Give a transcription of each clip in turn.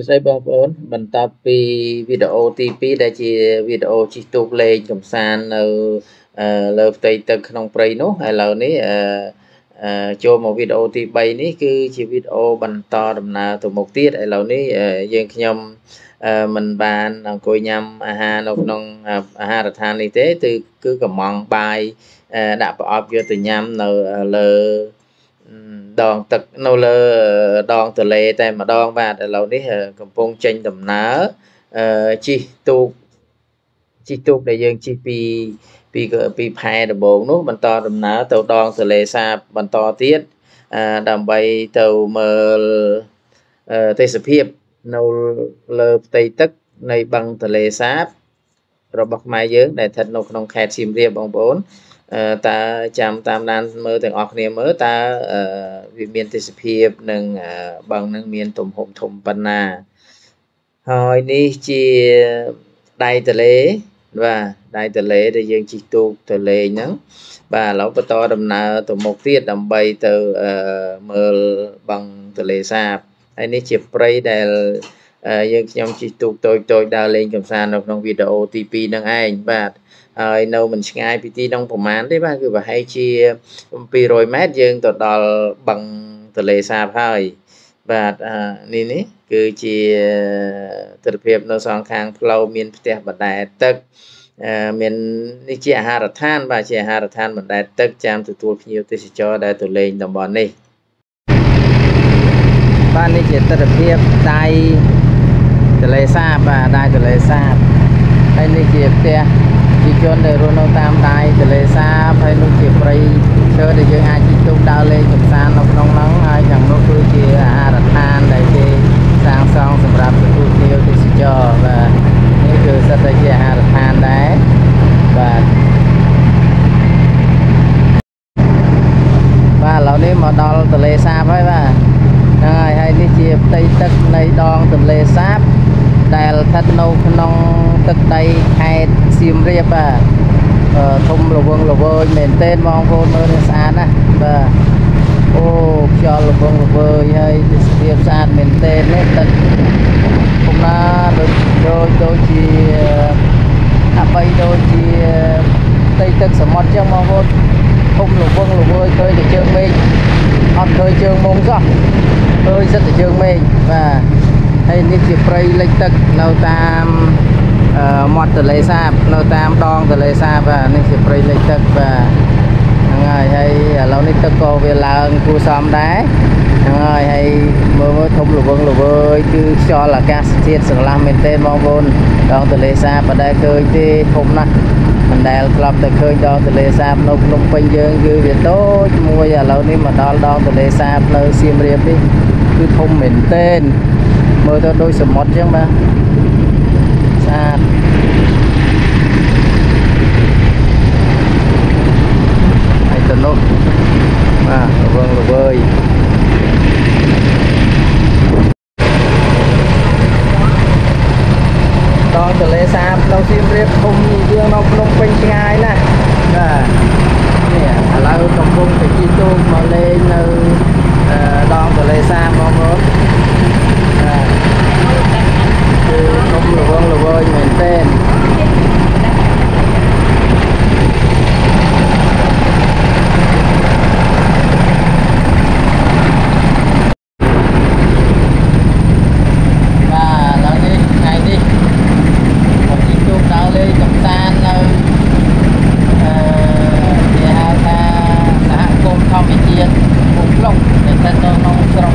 សួស្តីបងប្អូនបន្ទាប់ពីវីដេអូទី2ដែលជាវីដេអូជិះទូកលេងកំសាន្តនៅលើផ្ទៃទឹកក្នុងព្រៃនោះឥឡូវនេះអឺចូលមកវីដេអូទី3នេះគឺជាវីដេអូបន្តដំណើរទៅមុខទៀតឥឡូវនេះយើងខ្ញុំមិនបានអង្គុយញ៉ាំអាហារនៅក្នុងអាហារដ្ឋាននេះទេគឺគឺកំងបាយដាក់ប្រអប់យកទៅញ៉ាំនៅលើ ដងទឹកនៅលើដងទន្លេតែម្ដងបាទឥឡូវនេះកំពុងចេញដំណើរជិះទូកជិះទូកដែលយើងជិះពីពីពីផែដំបងនោះបន្តដំណើរទៅដងទន្លេសាបបន្តទៀតដើម្បីទៅមើលទេសភាពនៅលើផ្ទៃទឹកនៃបឹងទន្លេសាបរបស់ខ្មែរយើងដែលស្ថិតនៅក្នុងខេត្តសៀមរាបបងប្អូន តើចាំតាមដានមើលទាំងអស់គ្នាមើលតើវាមានទេសភាពនិងបឹងនឹងមានទំហំធំប៉ុណ្ណាហើយនេះជាដៃទលេបាទដៃទលេដែលយើងជិះទូកទៅលេងហ្នឹងបាទឥឡូវបន្តដំណើរទៅមុខទៀតដើម្បីទៅមើលបឹងទលេសាបហើយនេះជាព្រៃដែលយើងខ្ញុំជិះទូកតូចតូចដើរលេងកំសាន្តនៅក្នុងវីដេអូទី2នឹងឯងបាទ ហើយនៅមិនឆ្ងាយពីទីនោះប្រហែលទេបាទគឺប្រហែលជា200ម៉ែត្រយើងទៅដល់បឹងទន្លេសាបហើយបាទនេះនេះគឺជាទស្សនភាពនៅសងខាងផ្លូវមានផ្ទះបណ្ដែតទឹកមាននេះជាអាហារដ្ឋាន បាទជាអាហារដ្ឋានបណ្ដែតទឹកចាំទទួលភ្ញៀវទេសចរដែលទៅលេងតំបន់នេះបាទនេះជាទស្សនភាពដៃទន្លេសាបបាទដៃទន្លេសាបហើយនេះជាផ្ទះប្រ ជាជនដែលរស់នៅតាមដៃទន្លេសាបហើយនោះជាព្រៃឈើដែលយើងអាចជិះទូកដើរលេងកម្សាន្តនៅក្នុងនោះហើយខាងនោះគឺជាអាហារដ្ឋានដែលគេសាងសង់សម្រាប់ទទួលភ្ញៀវទេសចរបាទនេះគឺសិតតែជាអាហារដ្ឋានដែរបាទបាទឥឡូវនេះមកដល់ទន្លេសាបហើយបាទហ្នឹងហើយហើយនេះជាផ្ទៃទឹកនៃដងទន្លេសាបដែលស្ថិតនៅក្នុងទឹកដីខេត្ត សៀមរាបបាទធំរវឹងរវើយមែនទែនបងប្អូនមើលនេះស្អាតណាស់បាទអូខ្យល់រវឹងរវើយហើយទេសភាពស្អាតមែនទែននេះទឹកពុំណាដូចដូចដូចជាហាក់បីដូចជាផ្ទៃទឹកសមុទ្រចឹងបងប្អូនធំរវឹងរវើយឃើញតែជើងមេឃអត់ឃើញជើងមុំសោះឃើញសិតតែជើងមេឃបាទហើយនេះជាព្រៃលិចទឹកនៅតាម មាត់ទន្លេសាបនៅតាមដងទន្លេសាបបាទនេះជាព្រៃលិចទឹកបាទហ្នឹងហើយហើយឥឡូវនេះទឹកក៏វាឡើងគួរសមដែរហ្នឹងហើយហើយមើលមើលធំល្វឹងល្វើយគឺខ្យល់អាកាសធាតុស្រឡះមែនទែនបងប្អូនដងទន្លេសាបមិនដែលឃើញទេធំណាស់មិនដែលធ្លាប់តែឃើញដងទន្លេសាបនៅភ្នំពេញយើងគឺវាតូចមួយឥឡូវនេះមកដល់ដងទន្លេសាបនៅសៀមរាបនេះគឺធំមែនទែនមើលទៅដូចសមុទ្រចឹងបាទ ស្អាតហើយទៅនោះបាទរវឹងរវើយដងទន្លេសាបនៅសៀមរាបធំយើងនៅភ្នំពេញឆ្ងាយណាស់បាទនេះឥឡូវកំពុងតែជិះទូកមកលេងនៅដងទន្លេសាបបងប្អូនគឺធំ ល្វឹងល្វើយមែនទែនធម្មជាតិពុកផ្លុកដែលស្ថិតនៅក្នុងស្រុក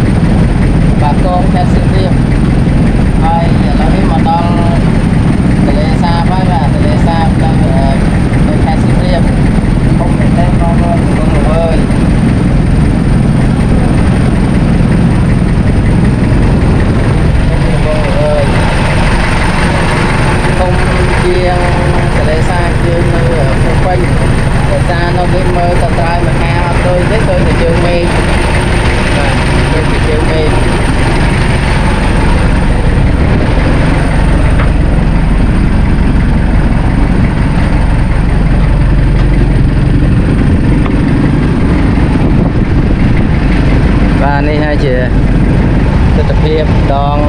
ង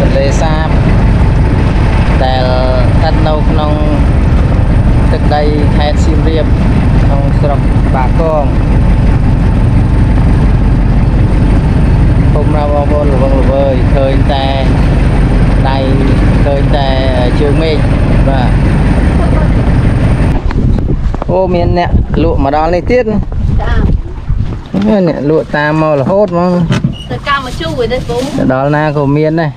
ទន្លេសាបដែលស្ថិតនៅក្នុងទឹកដីខេត្តសៀមរាបក្នុងស្រុកបាកងពុំណាបងប្អូនល្វឹងល្វើយឃើញតែដៃឃើញតែជើងមេឃបាទអូ មានអ្នកលក់មកដល់នេះទៀតចាអ្នកលក់តាមមករហូតហ្មងទៅកម្មមកជួយទេពូទៅដល់ណាក៏មានដែរ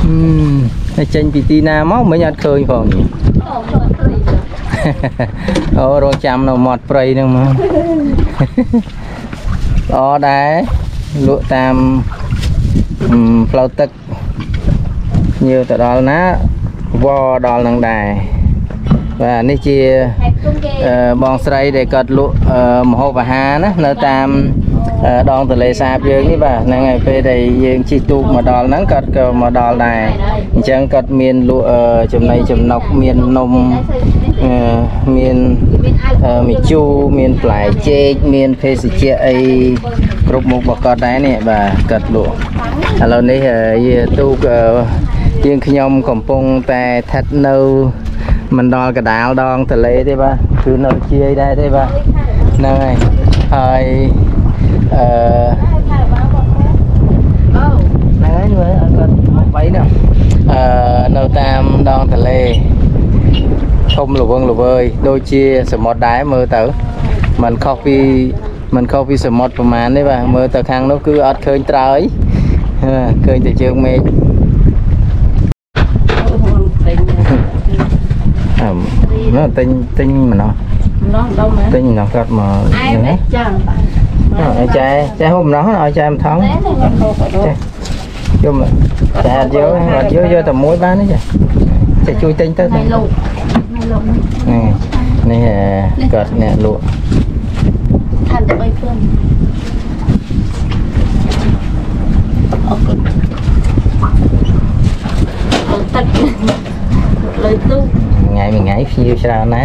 ហឹមតែចេញពីទីណាមកមិញអត់ឃើញផងនេះអូខ្លួនព្រៃចាអូរងចាំនៅមាត់ព្រៃហ្នឹងមកល្អដែរលក់តាមហឹមផ្លូវទឹកញៀវទៅដល់ណាវដល់ហ្នឹងដែរ បាទនេះជាហេតុគុំគេអឺបងស្រីដែលគាត់លក់អឺម្ហូបអាហារណានៅតាមអឺដងទន្លេសាបយើងនេះបាទហ្នឹងហើយពេលដែលយើងជិះទូកមកដល់ហ្នឹងគាត់ក៏មកដល់ដែរអញ្ចឹងគាត់មានលក់អឺចំណីចំណុកមាននំអឺមានមានអាវអឺមីជូរមានផ្លែចេកមានភេសជ្ជៈអីគ្រប់មុខរបស់គាត់ដែរនេះបាទគាត់លក់ឥឡូវនេះអឺយាទូកអឺជាងខ្ញុំកំពុងតែស្ថិតនៅ មិនដល់កដាលដងទន្លេទេបាទគឺនៅជាយដែរទេបាទហ្នឹងហើយហើយអឺ អូ ហ្នឹងហើយមើលឲ្យគាត់មកបីនោះអឺនៅតាមដងទន្លេធំល្វឹងល្វើយដូចជាសមុទ្រដែរមើលទៅมันខុសពីมันខុសពីសមុទ្រប្រហែលទេបាទមើលទៅខាងនោះគឺអត់ឃើញត្រើយហឺឃើញតែជើងមេឃ អឺនោះទិញទិញម្ដងម្ដងដល់មែនទិញម្ដងគាត់មកអែមហ្នឹងចាណាឲ្យចែចែហូបម្ដងឲ្យចែម្ថងណែ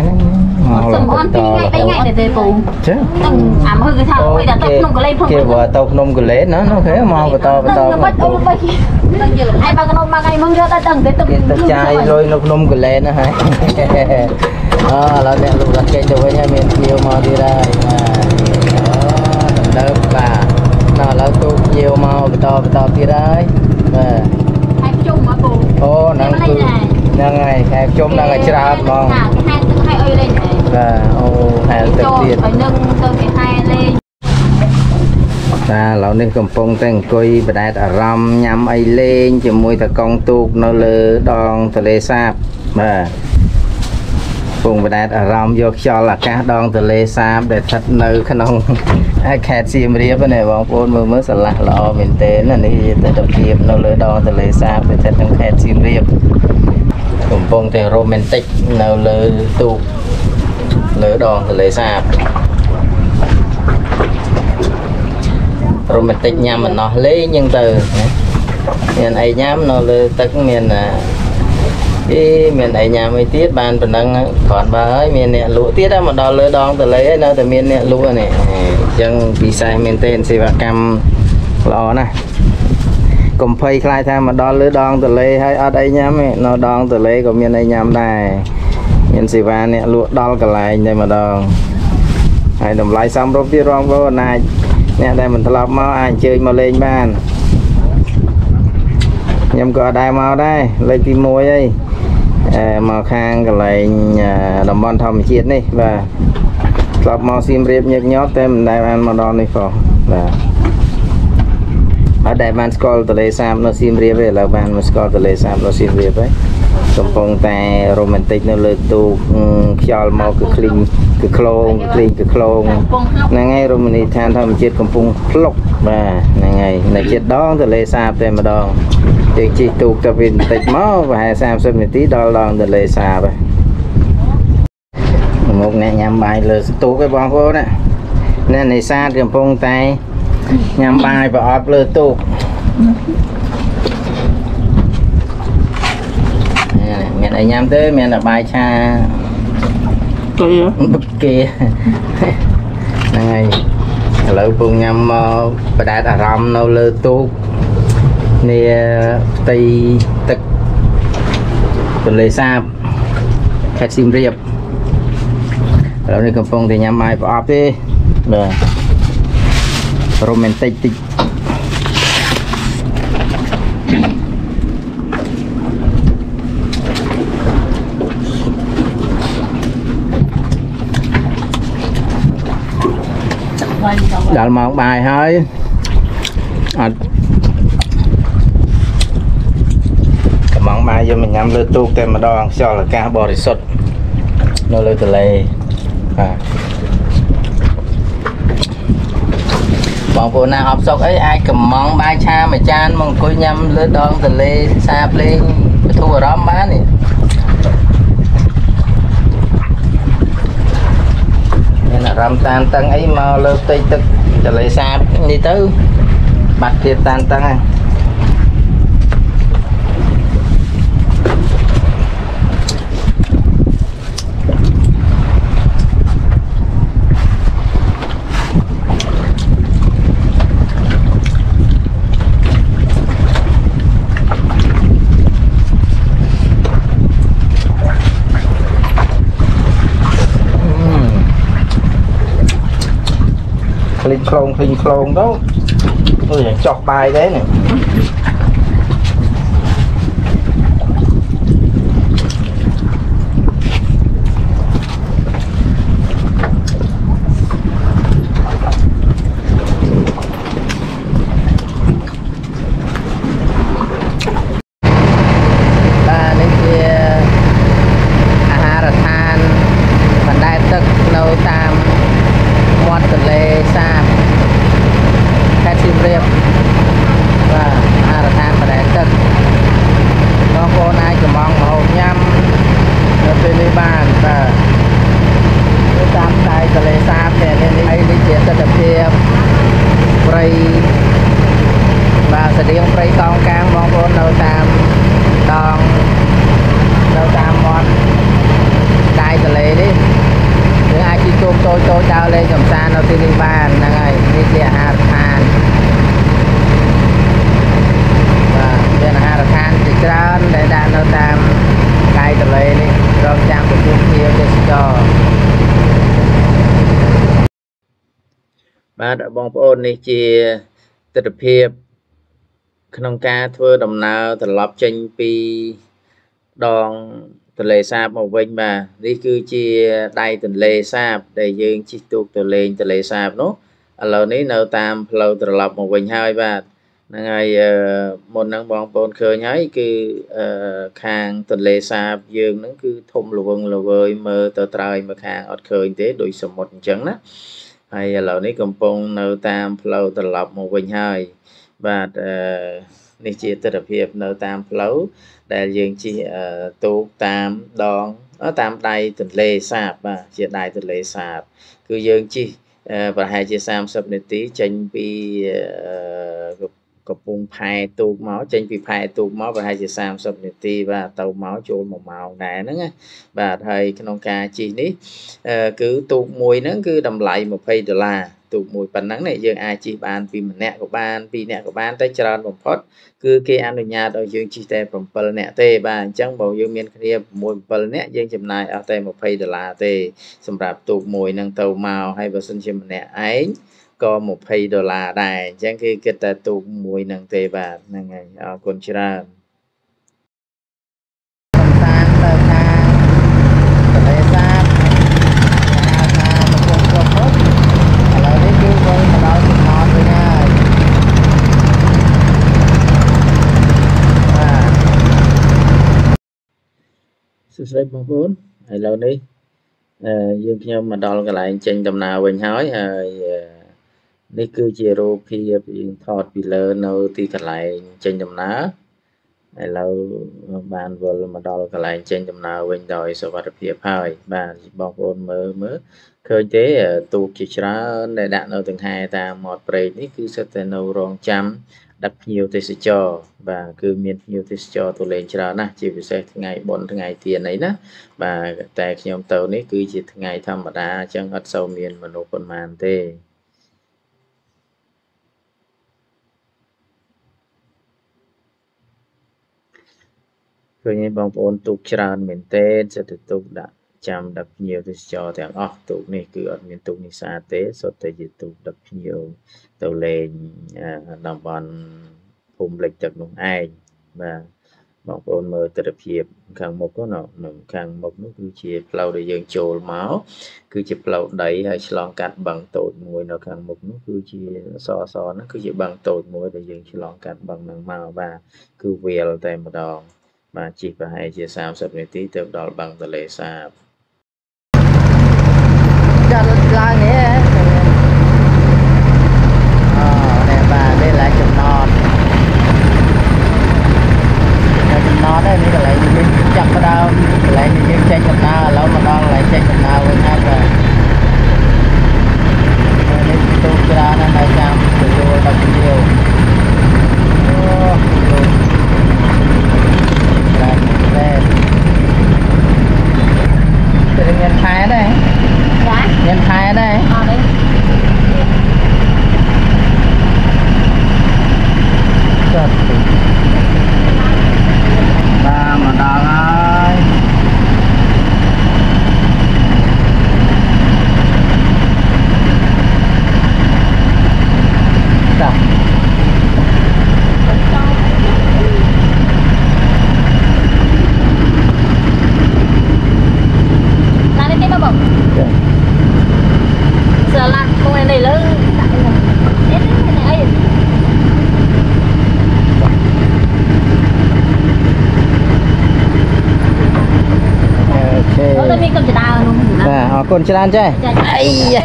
ខ្ញុំហូបអត់ចេះយំចែអត់យកអត់យកយកតែមួយបានទេចាចេះជួយទិញទៅណៃលោកណៃលោកនេះនេះអឺគាត់អ្នកលក់ខានតែ3ព្រឹងអរគុណអត់ទឹកលើទូថ្ងៃមួយថ្ងៃភ្ញៀវច្រើនណាស់ហ្នឹងមកសុំលអក់នតពីរថ្ងៃ3ថ្ងៃទេទេពូចឹងនឹងអាមើលគឺថាអុយដល់ទៅក្នុងកលេផងគេបើទៅភ្នំកលេសណាអូខេមកបន្តបន្តនឹងបាច់អូបីនឹងយល់ឯបើកណោមកថ្ងៃមកយកដល់ដឹងទេទឹកគេទៅចាយលុយនៅភ្នំកលេសណាហើយអូឥឡូវអ្នកលក់ដាក់ចេញទៅវិញហើយមានភ្ញៀវមកទៀតហើយបាទអូដំណើរបាទដល់ឥឡូវទូកភ្ញៀវមកបន្តបន្តទៀតហើយបាទហើយជុំមកពូអូហ្នឹងគឺ ហ្នឹងហើយខែជុំហ្នឹងឲ្យច្រើនហ្មងហែទឹកហែអុយលេងដែរបាទអូហែលទឹកចូលទៀតឲ្យនឹងទៅគេហែលេងបាទឥឡូវនេះកំពុងតែអង្គុយបដែតអារម្មណ៍ញ៉ាំអីលេង ជាមួយតកងទូកនៅលើដងទន្លេសាបបាទកំពុងបដែតអារម្មណ៍យកខ្យល់អាកាសដងទន្លេសាប ដែលស្ថិតនៅ ក្នុងខេត្តសៀមរាបហ្នឹងបងប្អូនមើលមើលស្រឡះល្អមែនទែនណានេះជាទស្សនវិជ្ជានៅលើដងទន្លេសាបដែលស្ថិតក្នុងខេត្តសៀមរាប កំពុងតែរ៉ូមែនទិកនៅលើទូកលើដងទន្លេសាបរ៉ូមែនទិកញ៉ាំម្នោះលេងអញ្ចឹងទៅណាមានអីញ៉ាំនៅលើទឹកមានអាអីមានអីញ៉ាំអីទៀតបានប៉ុណ្ណឹងគ្រាន់បើហើយមានអ្នកលក់ទៀតហើយមកដល់លើដងទន្លេហើយនៅតែមានអ្នកលក់នេះអញ្ចឹងពិសេសមែនទែនសេវាកម្មល្អណាស់ កុំភ័យខ្លាចថាមកដល់លើដងទន្លេហើយអត់អីញ៉ាំទេនៅដងទន្លេក៏មានអីញ៉ាំដែរមានសេវាអ្នកលក់ដល់កន្លែងតែម្ដងហើយតម្លៃសមរម្យទៀតរងបងអាចអ្នកដែលមិនធ្លាប់មកអាចអញ្ជើញមកលេងបានខ្ញុំក៏អត់ដែរមកដែរលេខទី1ហើយអឺមកខាងកន្លែងអឺតំបន់ធម្មជាតិនេះបាទធ្លាប់មកសៀមរាបញឹកញាប់តែមិនដែលបានមកដល់នេះផងបាទ អត់ដែលបានស្គាល់ទន្លេសាបនៅសៀមរាបទេឥឡូវបានមកស្គាល់ទន្លេសាបនៅសៀមរាបហើយកំពុងតែរ៉ូមែនទិកនៅលើទូកអឺខ្យល់មកគឺឃ្លីងគឺក្លងគឺឃ្លីងគឺក្លងពងភ្លុកហ្នឹងហើយរមណីយដ្ឋានធម្មជាតិកំពង់ភ្លុកបាទហ្នឹងហើយនៅជិតដងទន្លេសាបតែម្ដងយើងជិះទូកទៅវិញបន្តិចមកប្រហែល30នាទីដល់ដងទន្លេសាបហើយមកអ្នកញ៉ាំបាយលើស្ទូកឯងបងប្អូនណាអ្នកនេសាទកំពុងតែ ញ៉ាំបាយប្រអប់លើទូកនេះមានអីញ៉ាំទេមានតែបាយឆាទៅគេហ្នឹងហើយឥឡូវពងញ៉ាំមកបដែតអារម្មណ៍នៅលើទូកនេះផ្ទៃទឹកទន្លេសាបខេត្តសៀមរាបឥឡូវនេះកំពុងតែញ៉ាំបាយប្រអប់ទេបាទ រ៉ូមែនទិកតិចដល់ម៉ោងបាយហើយអត់កំងបាយយកមកញ៉ាំលើទូកតែម្ដងខ្យល់អាកាសបរិសុទ្ធនៅលើទន្លេបាទ បងប្អូនណាអបសុកអីអាចកំងបាយឆាមួយចានមកអង្គុយញ៉ាំលើដងទន្លេសាបលេងបទូអារម្មណ៍បាននេះមានអារម្មណ៍តានតឹងអីមកលើផ្ទៃទឹកទន្លេសាបនេះទៅ បាត់ភាពតានតឹងហ្នឹង ខ្លងឃ្លីងខ្លងទៅដូចយ៉ាងចោះបាយដែរនេះបាទនេះជាអាហារដ្ឋានបណ្ដែតទឹកនៅតាមមាត់ទន្លេសាបខេត្តសៀមរាបបាទអាហារដ្ឋានបណ្ដែតទឹកបងប្អូនអាចកំងម្ហូបញ៉ាំនៅពេលនេះបានបាទនៅតាមដៃទន្លេសាបតែនេះនេះនេះជាទស្សនភាពព្រៃបាទស្តៀងព្រៃកោងកាងបងប្អូននៅតាមដងនៅតាមមាត់ដៃទន្លេនេះយើងអាចជិះទូកតូចតូចដើរលេងកម្សាន្តនៅទីនេះបានហ្នឹងហើយនេះជាអាហារដ្ឋានបាទមានអាហារដ្ឋានជា ច្រើនដែលដាក់នៅតាមដៃទន្លេនេះរងចាំទទួលភ្ញៀវទេសចរបាទបងប្អូននេះជាទស្សនភាព ក្នុងការធ្វើដំណើរត្រឡប់ចេញពីដងទន្លេសាបមកវិញបាទនេះគឺជាដៃទន្លេសាប ដែលយើងជិះទូកទៅលេងទន្លេសាបនោះឥឡូវនេះនៅតាមផ្លូវត្រឡប់មកវិញហើយបាទ ហ្នឹងហើយអឺមុនហ្នឹងបងប្អូនឃើញហើយគឺអឺខាងទន្លេសាបយើងហ្នឹងគឺធំល្វឹងល្វើយមើលទៅត្រើយមកខាងអត់ឃើញទេដូចសមុទ្រអញ្ចឹងណាហើយឥឡូវនេះកំពុងនៅតាមផ្លូវត្រឡប់មកវិញហើយបាទអឺនេះជាទស្សនភាពនៅតាមផ្លូវដែលយើងជិះទូកតាមដងតាមដៃទន្លេសាបបាទជាដៃទន្លេសាប គឺយើងជិះប្រហែលជា30នាទីចេញពី កំពង់ផែទូកមកចេញពីផែទូកមកប្រហែលជា30នាទីបាទទៅមកចូល1ម៉ោងដែរហ្នឹងណាបាទហើយក្នុងការជិះនេះគឺទូកមួយហ្នឹងគឺតម្លៃ20ដុល្លារទូកមួយប៉ុណ្ណឹងនេះយើងអាចជិះបានពីម្នាក់ក៏បានពីរនាក់ក៏បានតែច្រើនបំផុតគឺគេអនុញ្ញាតឲ្យយើងជិះតែ7នាក់ទេបាទអញ្ចឹងបើយើងមានគ្នា6 7នាក់យើងចំណាយអស់តែ20ដុល្លារទេសម្រាប់ទូកមួយហ្នឹងទៅមកហើយបើសិនជាម្នាក់ឯង ក៏20ដុល្លារដែរអញ្ចឹងគេគិតតែទូកមួយហ្នឹងទេបាទហ្នឹងហើយអរគុណច្រើនសំសានទៅខាងទន្លេសាបហៅថាកំពង់គ្រាប់មុខឥឡូវនេះគឺវិលមកដល់ចំណតវិញហើយបាទសួស្តីបងប្អូនឥឡូវនេះអឺយើងខ្ញុំមកដល់កន្លែងចេញដំណើរវិញហើយហើយ នេះគឺជារូបភាពយើងថតពីលើនៅទីកន្លែងចេញដំណើរឥឡូវបានវិលមកដល់កន្លែងចេញដំណើរវិញដោយសុវត្ថិភាពហើយបាទបងប្អូនមើលមើលឃើញទេទូកជាច្រើនដែលដាក់នៅទាំងហែតាមមាត់ព្រែកនេះគឺសិតតែនៅរងចាំដឹកភ្ញៀវទេសចរបាទគឺមានភ្ញៀវទេសចរទៅលេងច្រើនណាស់ជាពិសេសថ្ងៃបុណ្យថ្ងៃទានអីណាបាទតែខ្ញុំទៅនេះគឺជាថ្ងៃធម្មតាអញ្ចឹងអត់សូវមានមនុស្សប៉ុន្មានទេ ឃើញបងប្អូនទូកច្រើនមែនទែនសិតតែទូកដាក់ចាំដឹកភ្ញៀវទេសចរទាំងអស់ទូកនេះគឺអត់មានទូកនេសាទទេសុទ្ធតែជាទូកដឹកភ្ញៀវទៅលេងតំបន់ភូមិលិចទឹកនោះឯងបាទបងប្អូនមើលទិដ្ឋភាពខាងមុខនោះខាងមុខនោះគឺជាផ្លូវដែលយើងចូលមកគឺជាផ្លូវដីហើយឆ្លងកាត់បឹងតូចមួយនៅខាងមុខនោះគឺជាសសហ្នឹងគឺជាបឹងតូចមួយដែលយើងឆ្លងកាត់បឹងហ្នឹងមកបាទគឺវាលតែម្ដង បាទជិះប្រហែលជា30នាទីទៅដល់បឹងទលេសាបចាត់ឡើងនេះអូនេះបាទនេះឡើងចំណតចំណតនេះកន្លែងយើងចាប់ផ្ដើមកន្លែងយើងចេញដំណើរឥឡូវមកដល់កន្លែងចេញដំណើរវិញហើយបាទនេះទូច្រើនណាស់នៅចាំទទួលដល់ភ្ញៀវអូឡើងតែទៅមានខែដែរចាមានខែដែរអត់ទេចុះបាទមកដល់ហើយចាឡាននេះមកបងស្លាត់មួយនេះលើដាក់នេះនេះអី អូខេ អូតែមានកំចដានោះ បាទអរគុណច្រើនចេះចាអីយ៉ា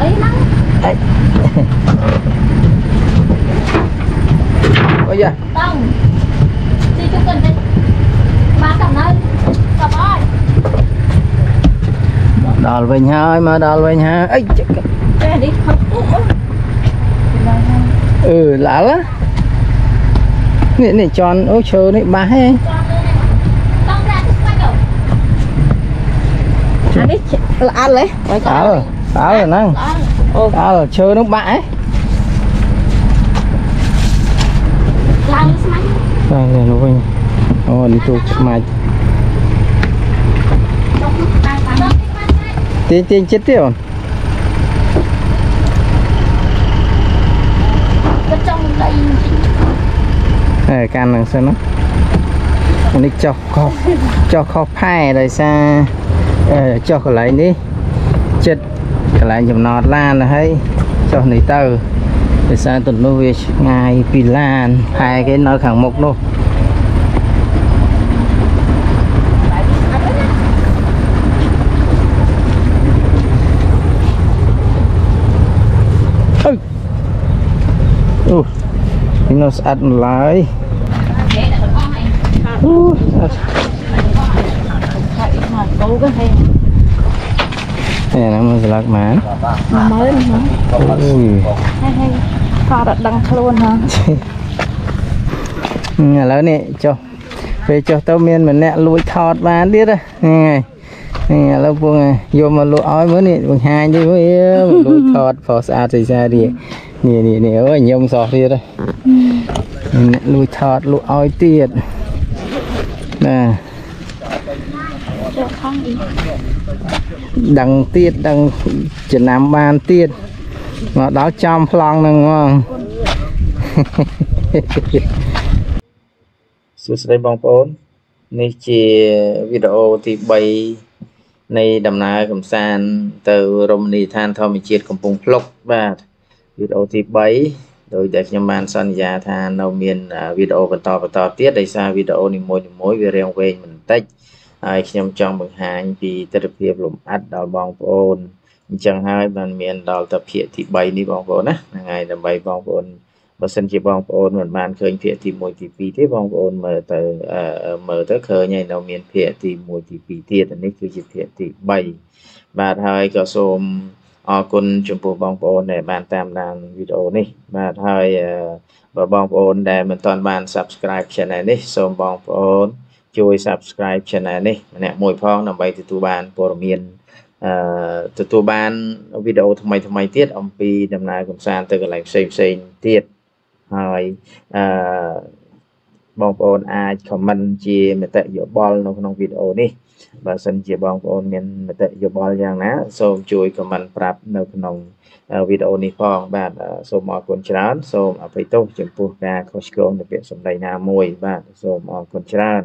អីហ្នឹងអីអូយ៉ាតង់ទីជុកកិនទេបានកំណៅកប់អត់ដល់វិញហើយមកដល់វិញហើយអីចឹកចេះនេះខប់អូអឺឡាល់នេះនេះជន់អូឈើនេះបាសហេចាំលើតង់ប្រាក់ស្បាច់អា នេះល្អល់ហ៎អើអើហ្នឹងអូអើឈើនោះបាក់ហ៎ឡើងស្មាច់បាទនេះនោះវិញអូនេះទូកស្មាច់ដល់តាមតាមទាញទាញចិត្តទេអូនទៅចង់ដីអេកាន់នឹងសិនណាអានេះចុះខុសចុះខុសផែដោយសារអឺ ចុះកន្លែងនេះចិត្តកន្លែងចំណតឡានទៅហើយចុះនេះទៅដោយសារទៅនោះវាឆ្ងាយពីឡានផែគេនៅខាងមុខនោះអឺអូនេះនៅស្អាតម្ល៉េះគេដាក់ទាំងអស់ហើយអូស្អាតហើយម កគោក៏ហេនេះណាមើលស្លឹកម៉ានមើលហ្នឹងអូយហើយហើយខរត់ដឹងខ្លួនហ៎ឥឡូវនេះចុះពេលចុះទៅមានម្នាក់លួចថតបានទៀតហ្នឹងហើយនេះឥឡូវពងយកមកលក់ឲ្យមើលនេះបង្ហាញទៅមើលលួចថតប្រុសស្អាតស្អាតនេះនេះនេះនេះអូយញោមសោះទៀតអ្នកលួចថតលក់ឲ្យទៀតណា ដឹងទៀតដឹងចំណាំបានទៀតមកដល់ចំប្លង់ហ្នឹងហ្មងសួស្តីបងប្អូននេះជាវីដេអូទី3នៃដំណើរកំសាន្តទៅរមណីយដ្ឋានធម្មជាតិកំពង់ភ្លុកបាទវីដេអូទី3ដោយដែលខ្ញុំបានសន្យាថានៅមានវីដេអូបន្តបន្តទៀតដោយសារវីដេអូនីមួយៗវារាងវែងបន្តិច ហើយខ្ញុំចង់បង្ហាញពីទស្សនភាពលម្អិតដល់បងប្អូនអញ្ចឹងហើយបានមានដល់ទៅភាគទី3នេះបងប្អូនណាហ្នឹងហើយដើម្បីបងប្អូនបើសិនជាបងប្អូនមិនបានឃើញភាគទី1ទី2ទេបងប្អូនមើលទៅអឺមើលទៅឃើញហើយនៅមានភាគទី1ទី2ទៀតអានេះគឺជាភាគទី3បាទហើយក៏សូមអរគុណចំពោះបងប្អូនដែលបានតាមដានវីដេអូនេះបាទហើយអឺបើបងប្អូនដែលមិនទាន់បាន Subscribe Channel នេះសូមបងប្អូន ជួយ Subscribe Channel នេះម្នាក់មួយផងដើម្បីទទួលបានព័ត៌មានអឺទទួលបានវីដេអូថ្មីថ្មីៗទៀតអំពីដំណើរកំសាន្តទៅកន្លែងផ្សេងផ្សេងៗទៀតហើយអឺបងប្អូនអាច comment ជាមតិយោបល់នៅក្នុងវីដេអូនេះបើសិនជាបងប្អូនមានមតិយោបល់យ៉ាងណា សូមជួយ comment ប្រាប់នៅក្នុងវីដេអូនេះផងបាទសូមអរគុណច្រើន សូមអភ័យទោសចំពោះការខុសឆ្គងនៃពាក្យសម្ដីណាមួយ បាទសូមអរគុណច្រើន